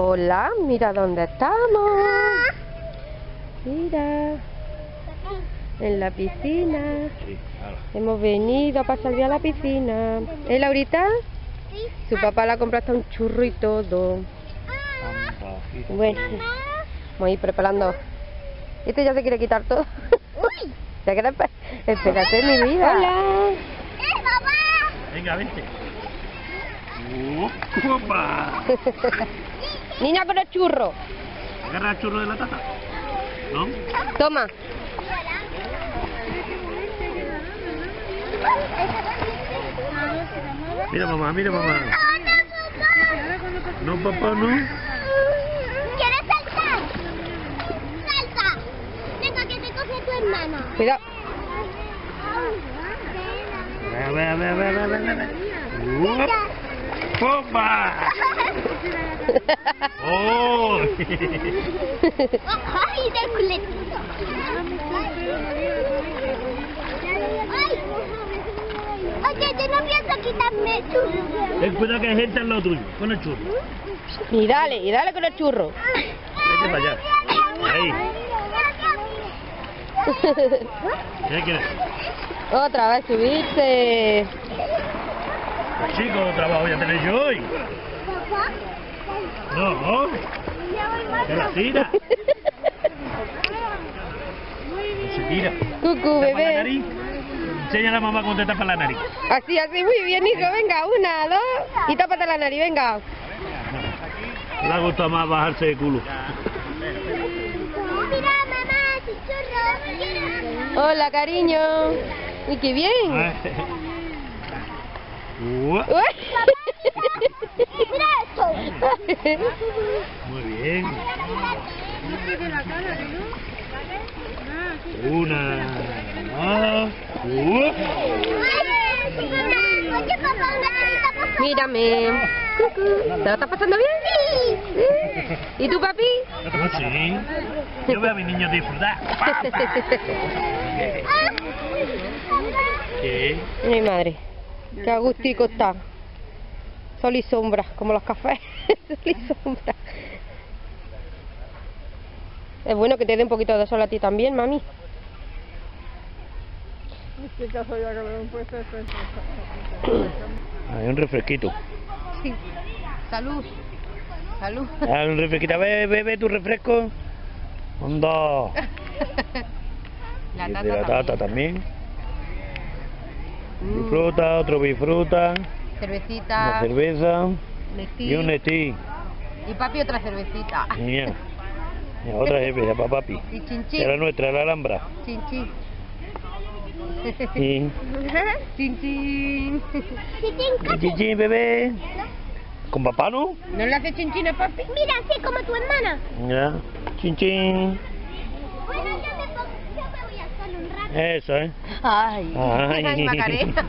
Hola, mira dónde estamos. Mira, en la piscina. Hemos venido a pasar el día a la piscina. ¿Eh, Laurita? Sí. Su papá le ha comprado hasta un churro y todo. Bueno, voy a ir preparando. Este ya se quiere quitar todo. Uy. ¿Ya Espérate, mi vida. Hola. ¡Eh, papá! Venga, vente. ¡Opa! Niña con el churro. Agarra el churro de la tata. ¿No? Toma. Mira mamá, mira mamá. No, papá, no. ¿Quieres saltar? ¡Salta! Venga, que te coge tu hermano. Cuidado. A ver, a ver, a ver, a ver, a ver. Uh, ¡Opa! ¡Oh! ¡Ay, del culetito! ¡Ay! Oye, yo no pienso quitarme tu... Ten cuidado que hay gente al lado tuyo, con el churro. Y dale, y dale con el churro. Vete para allá. Ahí. ¿Qué quieres? Otra vez subirse. Chico, trabajo voy a tener yo hoy. ¿Papá? No, que la tira. Se tira. Cucu, la bebé. nariz. Enseña a la mamá cómo te tapa la nariz. Así, así, muy bien, hijo. Venga, una, dos. Y tápate la nariz, venga. Le ha gustado más bajarse de culo. Mira, mamá. Hola, cariño. Y qué bien. Uh, Mira esto. Muy bien. Una, uh. Mírame. ¿Te lo estás pasando bien? Sí. ¿Y tú, papi? Sí. Yo veo a mis niños disfrutar. Sí. Mi madre. Qué agustico está. Sol y sombra, como los cafés. Sol y sombra. Es bueno que te dé un poquito de sol a ti también, mami. Hay un refresquito. Sí. Salud. Salud. Hay un refresquito. Bebe, bebe tu refresco. Anda. La Y tata de la tata también. Mm, Bifruta, otro bifruta, una cervecita. cerveza Nestí. y un netí. Y papi otra cervecita. Mira. Y otra cerveza para papi. Y chinchín. Era nuestra, la Alhambra. Chinchín. Chinchín. Chichín, bebé. ¿Con papá no? ¿No le hace chinchín a papi? Mira, así como tu hermana. Ya. Chin chin. Bueno, yo me, pongo, yo me voy a hacer un rato. Eso, ¿eh? Ay. Ay. Ay, Macarena.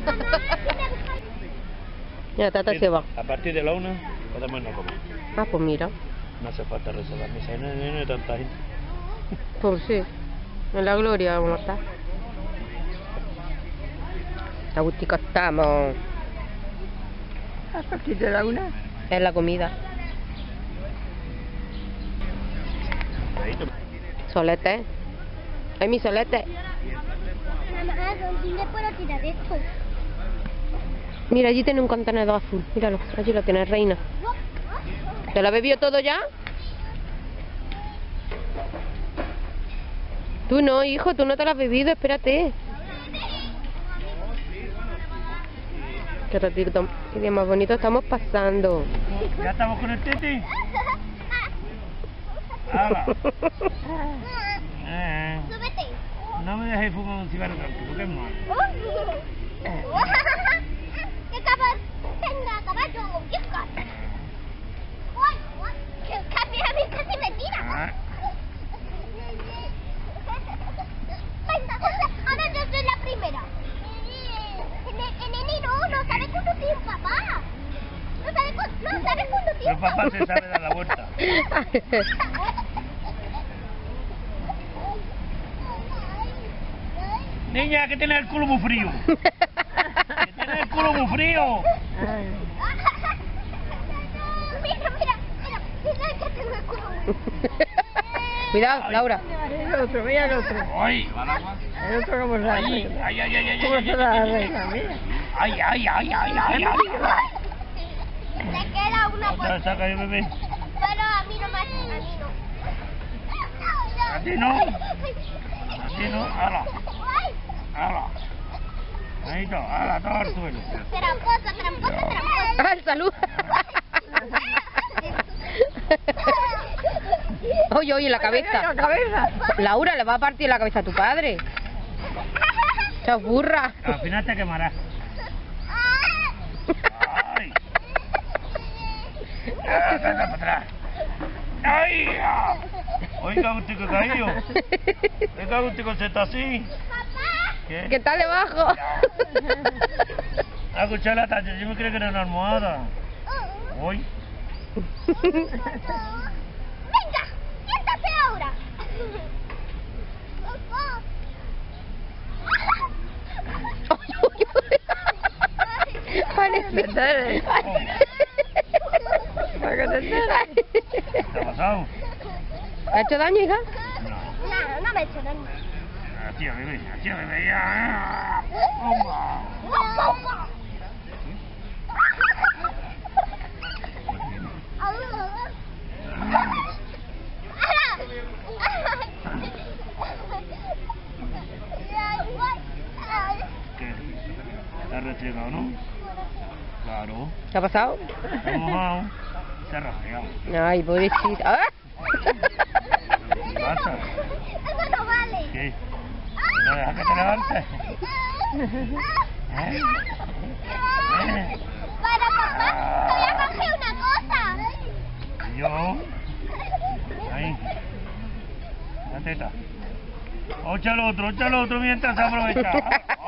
Ya, tata se va. A partir de la una podemos no comer. Ah, pues mira. No hace falta reservar mesa. No, no, no hay tanta gente. Pues sí. En la gloria vamos a estar. Agustico estamos. ¿A partir de la una? Es la comida. Solete. Ay, mi solete. Mamá, ¿dónde puedo tirar esto? Mira, allí tiene un contenedor azul. Míralo. Allí lo tiene, reina. ¿Te lo bebió todo ya? Tú no, hijo, tú no te lo has bebido, espérate. Qué ratito, qué día más bonito estamos pasando. ¿Ya estamos con el tete? Eh, Súbete. No me dejes fumar un cigarro tranquilo, que es malo. ¡Qué casi a mí casi me tira! Ah, Venga, ahora yo soy la primera. En enero no sabe conducir un papá. No sabe, con- no sabe conducir El un papá se sabe dar la vuelta. Niña, que tienes el culo muy frío. Que tienes el culo muy frío. Mira, mira, mira. Mira, Ay, que tengo el culo muy- Cuidado, Laura. El otro, mira el otro. ¡Ay! va el agua. El otro cómo se ¡Ay! ¡Ay, ay, ay, ay! ¿Cómo ay, se ay, la ay, arregla? Mira. ¡Ay, ay, ay, ay, ay, ay! Te queda una por... saca bebé. Pero a mí no me... A mí no. A ti no. A ti no. ¡Hala! ¡Hala! Ahí está. ¡Hala! Todo al suelo. tramposa, tramposa, tramposa. ¡Ah, salud! Oye, oye, la La cabeza. cabeza. Laura, le va a partir la cabeza a tu padre. Esa burra. Al final te quemarás. ¡Ay! Ah, ¡Anda para atrás! ¡Ay! Oiga, usted que caído. Venga, usted que se está así. ¿Qué? ¿Qué tal debajo? Ah, escucha la tacha, yo me creo que era una almohada. Hoy. Venga, siéntate ahora. Parece... Te enteres. ¿Qué ha pasado? ¿Te ha hecho daño, hija? No, no me he hecho daño. Así, bebé, ya. Toma. ¿Qué? ¿Está restregado, no? Claro. ¿Qué ha pasado? Mojado. Se ha rastreado. Ay, pobrecita. ¡Ah! ¿Qué pasa? Eso no vale. ¿Qué? ¿No dejas que te levantes? ¿Eh? Para papá, te voy a una cosa. Yo. Ahí. La teta. O echa el otro, echa el otro mientras se aprovecha.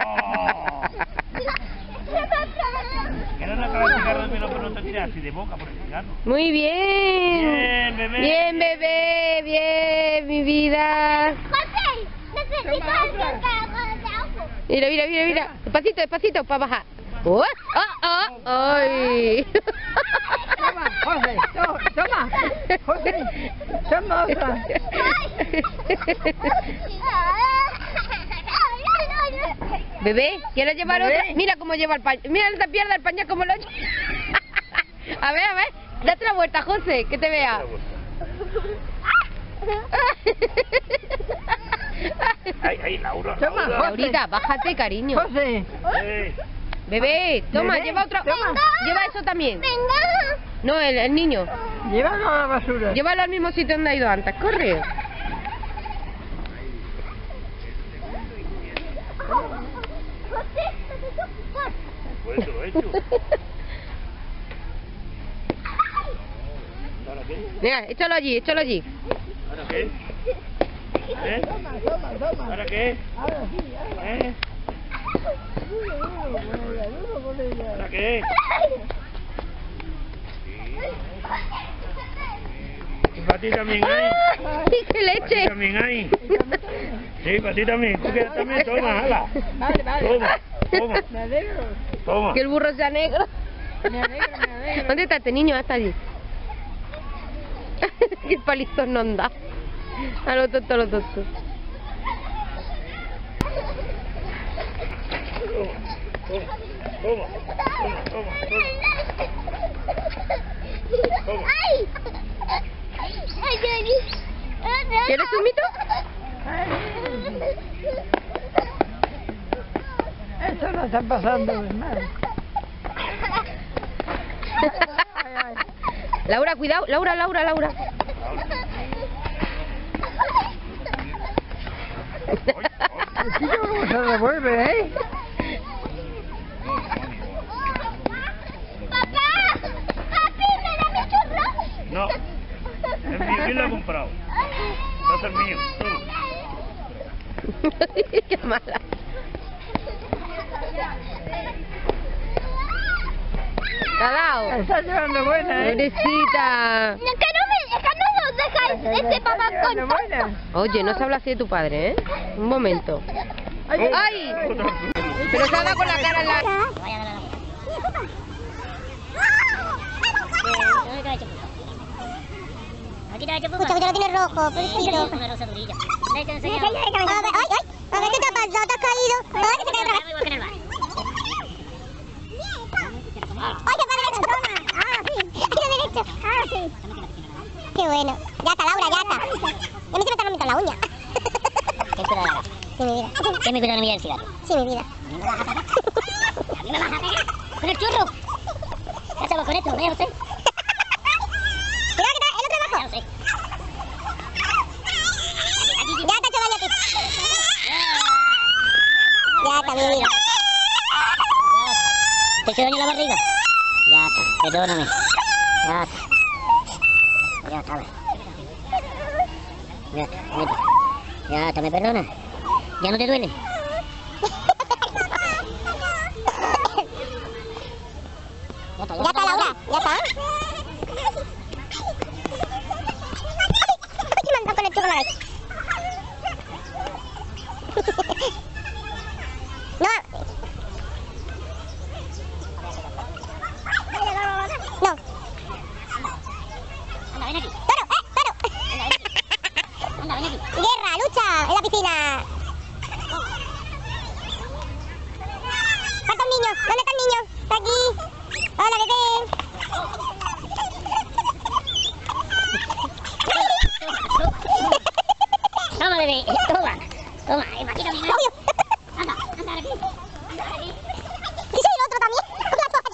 Oh. ¿Quieres acabar el cigarro de pelo pero no te tires así de boca por el cigarro? Muy. Bien, Mira, mira, mira, mira. Despacito, despacito, para bajar. ¡Oh! ¡Oh! ¡Oh! ¡Ay! Toma, José, to- toma. José, toma otra. Bebé, ¿quieres llevar Bebé. otra? Mira cómo lleva el pañal. Mira esa pierna el pañal como lo lleva. A ver, a ver. Date la vuelta, José, que te vea. Ay, ay, Laura. Toma, Laura. Laurita, bájate, cariño. José, Eh, Bebé, toma, Bebé, lleva otra. toma. Lleva eso también. Venga. No, el, el niño. llévalo a la basura. Llévalo al mismo sitio donde ha ido antes. Corre. pues. Venga, échalo allí, échalo allí. ¿Ahora qué? ¿Eh? ¿Ahora qué? ¿Eh? ¿Ahora qué? ¿Y para ti también hay? ¡Ay, qué ¿Para ti leche! también hay? Sí, para ti también. ¿Tú quieres también? Toma, hala. Vale, vale. Toma, toma, Me alegro. toma. Que el burro sea negro. Me alegro, me alegro. ¿Dónde está este niño? Hasta allí. Qué palizo no anda. Tonto. Toma, toma, toma, toma. Toma. ¡Ay! ¡Ay, ay! ¿Quieres un mito? Esto no está pasando, hermano. Laura, cuidado. Laura, Laura, Laura. Revuelve, ¿eh? ¡Papá! ¡Papi, me da mi churro! No, es mío. ¿Quién lo ha comprado? No es mío. Tú. Qué mala. ¿Te ha dado? Está llevando buena, ¿eh? Pobrecita. Es que no me, es que no este papá con. Oye, no se habla así de tu padre, ¿eh? Un momento. ¡Ay! Pero se ha dado con la cara en la... Escucha, que lo tiene rojo, pobrecito. Una rosa durilla. Ay, ay, ay. A ver, ¿qué te ha pasado? ¿Te has caído? Que cae otra vez. ¡Ay, qué padre! ¡Toma! ¡Ah, sí! ¡Aquí derecho! ¡Ah, sí! ¡Qué bueno! Ya está, Laura, ya está. Y a mí se me está rompiendo la uña. Ten cuidado ahora. Sí, mi vida. Ten cuidado no me lleve el cigarro. Sí, mi vida. A mí me vas a pegar. A mí me vas a pegar. Con el churro. ¿Qué hacemos con esto? ¿No es usted? Cuidado, que está el otro Ya abajo. lo sé. Ya te ha hecho daño a ti. Ya está, mi vida. ¿Te he hecho daño en la barriga? Ya está, perdóname. Ya está. Ya está, a ver. Ya está, vete. Ya está, ¿me perdonas? ¿Ya no te duele? Ya está, Laura. Ya está. No. No. Anda, ven aquí. Toro, eh, toro. Anda, ven aquí. Guerra, lucha en la piscina. Falta un niño. ¿Dónde está el niño? Está aquí. Hola, bebé. Toma, bebé. Toma. Toma, eh, Paquito, mira. Obvio. Anda, anda, aquí. Anda, aquí. ¿Y soy el otro también? La toalla.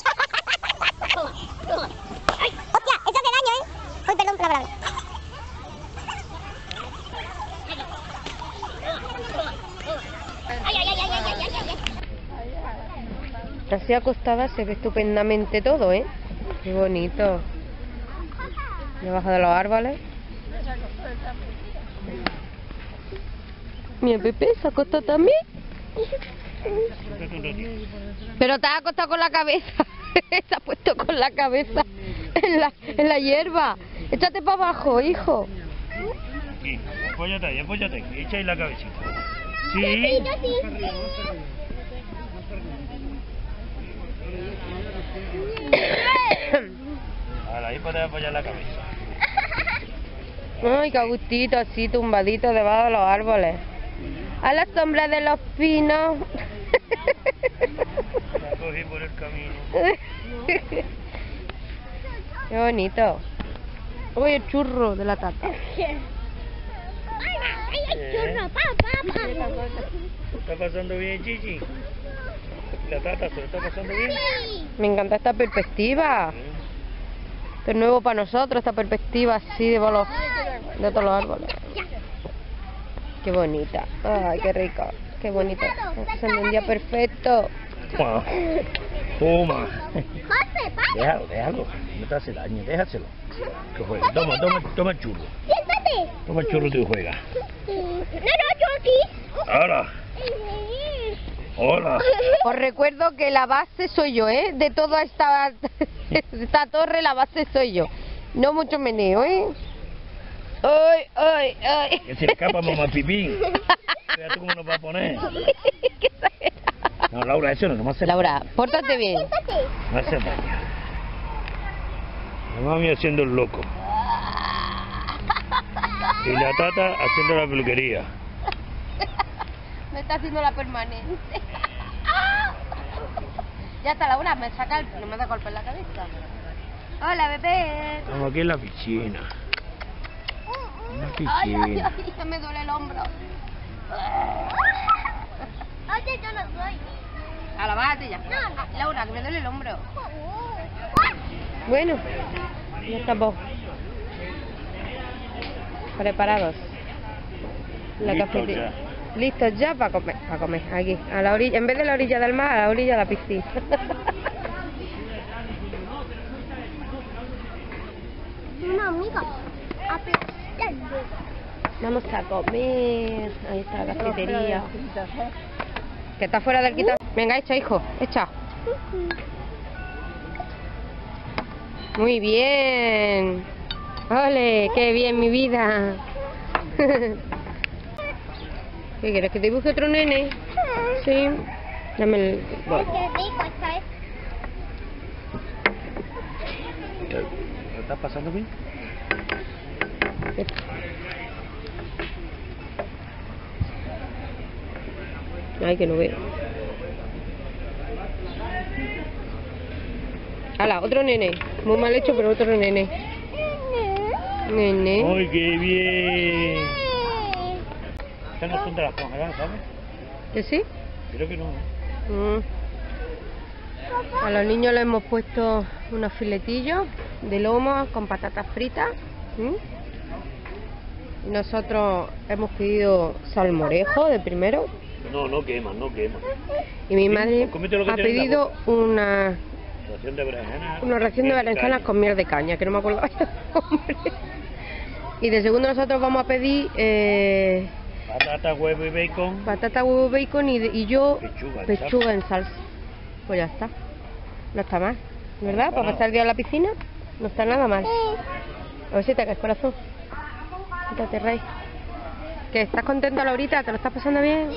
Toma, toma. Ay, Hostia, eso hace daño, ¿eh? Uy, perdón por la palabra. ay, ay, ay, ay, ay, ay, ay, ay. Así acostada se ve estupendamente todo, ¿eh? Qué bonito. Debajo de los árboles. Mi Pepe se acostó también. Pero te has acostado con la cabeza. se ha puesto con la cabeza en la, en la hierba. Échate para abajo, hijo. Aquí, apóyate ahí, apóyate. Y echa ahí la cabecita. Sí. Ahora, ahí puedes apoyar la cabeza. Ay, qué gustito, así tumbadito debajo de los árboles. A la sombra de los pinos. La cogí por el camino. Qué bonito. Uy, el churro de la tata. ¿Qué? ¿Está pasando bien, Chichi? ¿La tata se lo está pasando bien? Me encanta esta perspectiva. Esto es nuevo para nosotros, esta perspectiva así de, los, de todos los árboles. Qué bonita. Ay, qué rico. Qué bonito. Se un día perfecto. Toma. Déjalo, déjalo. No te hace daño, déjaselo. Que juegue. Toma, toma, toma el churro. Siéntate. Toma el churro y tú juega. No, no, yo aquí. Ahora. Hola. Os recuerdo que la base soy yo, ¿eh? De toda esta, esta torre, la base soy yo. No mucho meneo, ¿eh? ¡Ay, ay, ay! Que se escapa mamá pipín. Fíjate cómo nos va a poner. Qué. No, Laura, eso no, no me hace Laura, pórtate bien. No hace daño. La mami haciendo el loco. Y la tata haciendo la peluquería. Me está haciendo la permanente. Ya está, Laura, me saca el... No me da golpe en la cabeza. Hola, bebé. Estamos aquí en la piscina. En la Ay, ay, piscina. ay, se me duele el hombro. Oye, yo no soy. A la bate ya. No, no. Laura, que me duele el hombro. Bueno, ya estamos preparados. La cafetería. Listos ya para comer, para comer, aquí, a la orilla, en vez de la orilla del mar, a la orilla de la piscina. Amiga. Vamos a comer. Ahí está la cafetería. Que está fuera del quita. Venga, echa, hijo, echa. Muy bien. Ole, qué bien mi vida. ¿Qué quieres que te dibuje otro nene? Sí. Dame el bol. ¿Lo estás pasando bien? Ay, que no veo. Hala, otro nene. Muy mal hecho, pero otro nene. Nene. ¡Ay, qué bien! Estas no son de las congeladas, ¿sabes? ¿Que sí? Creo que no. Mm. A los niños les hemos puesto unos filetillos de lomo con patatas fritas. nosotros hemos pedido salmorejo de primero. No, no quema, no quema. Y mi madre que ha pedido una, Ración de berenjena. una ración de berenjenas con miel de caña, que no me acuerdo. Y de segundo nosotros vamos a pedir eh, Patata, huevo y bacon. patata, huevo, bacon y, de- y yo Pechuga en pechuga en salsa. Pues ya está. No está mal, ¿verdad? Para pasar el día en la piscina no está nada mal. A ver si te caes corazón. Quítate, Rey. ¿Que estás contenta, Laurita? ¿Te lo estás pasando bien?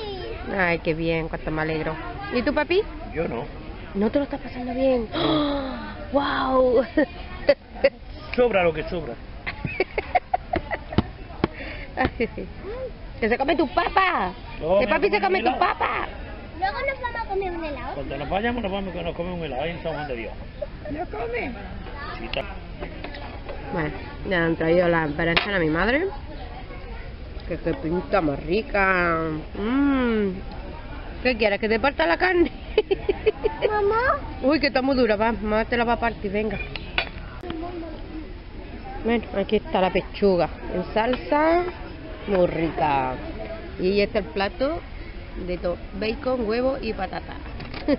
Ay, qué bien, cuánto me alegro. ¿Y tú, papi? Yo no. ¿No te lo estás pasando bien? ¡Wow! Sobra lo que sobra. ¡Que se come tu papa! No, ¡Que papi se come tu papa! Luego nos vamos a comer un helado. Cuando nos vayamos, nos vamos a nos comer un helado ahí en San Juan de Dios. ¿Ya come? Sí, está. Bueno, ya han traído la berenjena a mi madre. Que qué pinta más rica. Mmm. ¿Qué quieres? ¿Que te parta la carne? Mamá. Uy, que está muy dura, va. Mamá te la va a partir, venga. Bueno, aquí está la pechuga en salsa, muy rica. Y ahí está el plato de to- bacon, huevo y patata.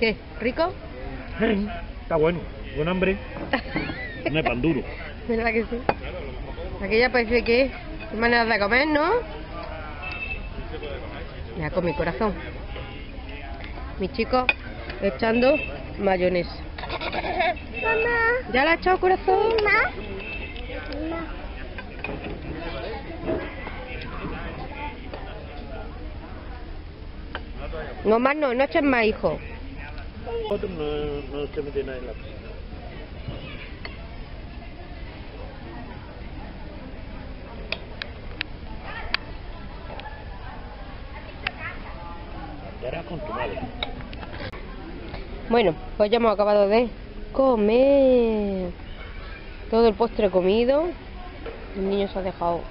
¿Qué? ¿Rico? Está bueno. Con hambre. No es pan duro. ¿Verdad que sí? Aquella parece que es manera de comer, ¿no? Ya con mi corazón. Mi chico echando mayonesa. Mamá. ¿Ya la ha echado corazón? Mamá. No más no, no eches más, hijo. Otro no, no se mete nada en la piscina. Ya era con tu madre. Bueno, pues ya hemos acabado de comer. Todo el postre comido. El niño se ha dejado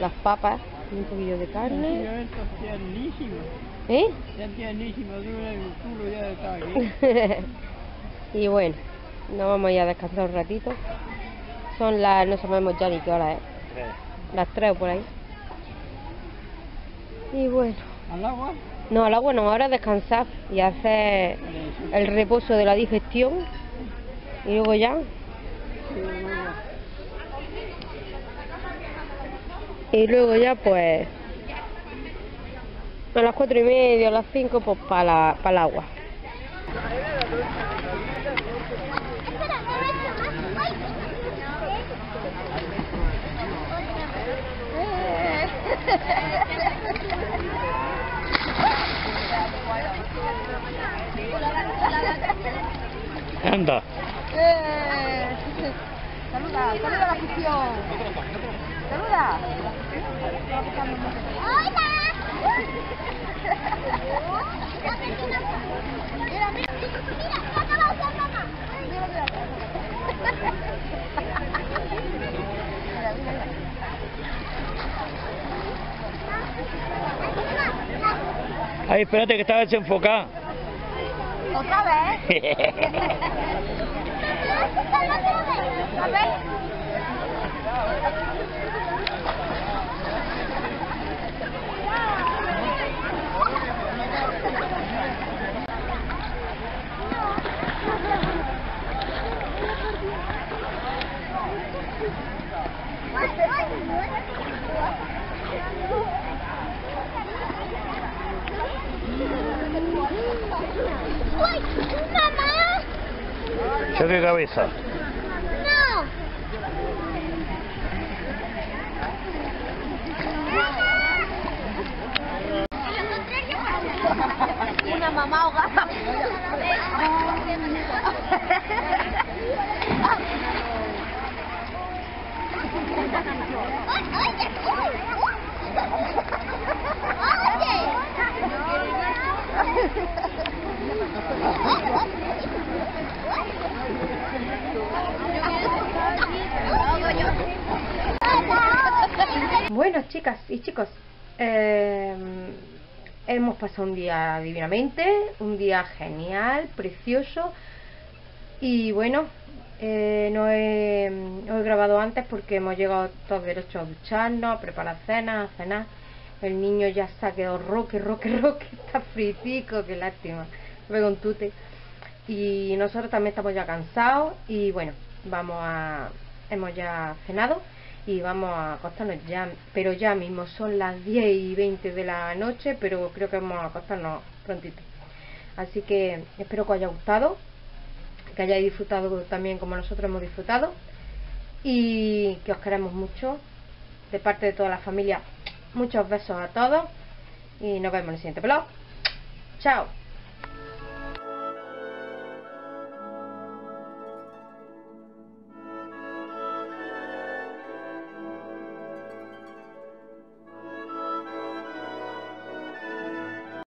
las papas y un poquillo de carne. ¿Eh? Ya tiernísimo, dura el culo ya está aquí. y bueno, nos vamos ya a descansar un ratito. Son las, no sabemos ya ni qué hora es, Eh, las tres o por ahí. Y bueno, ¿Al agua? no, al agua no, ahora descansar y hacer el reposo de la digestión. Y luego ya, y luego ya pues a las cuatro y media, a las cinco, pues para la, para el agua. Anda. Saluda, saluda a la afición. Saluda. ¡Hola! Ay, espérate que estaba desenfocada. ¿Otra vez? A ver. Cabeza. Bueno, chicas y chicos, eh, hemos pasado un día divinamente, un día genial, precioso. Y bueno, eh, no, he, grabado antes porque hemos llegado todos derechos a ducharnos, a preparar cenas, a cenar. El niño ya se ha quedado roque, roque, roque, está fritico, qué lástima. Me con tute. Y nosotros también estamos ya cansados y bueno, vamos a... hemos ya cenado y vamos a acostarnos ya, pero ya mismo son las 10 y 20 de la noche, pero creo que vamos a acostarnos prontito. Así que espero que os haya gustado, que hayáis disfrutado también como nosotros hemos disfrutado y que os queremos mucho. De parte de toda la familia, muchos besos a todos y nos vemos en el siguiente vlog. Chao.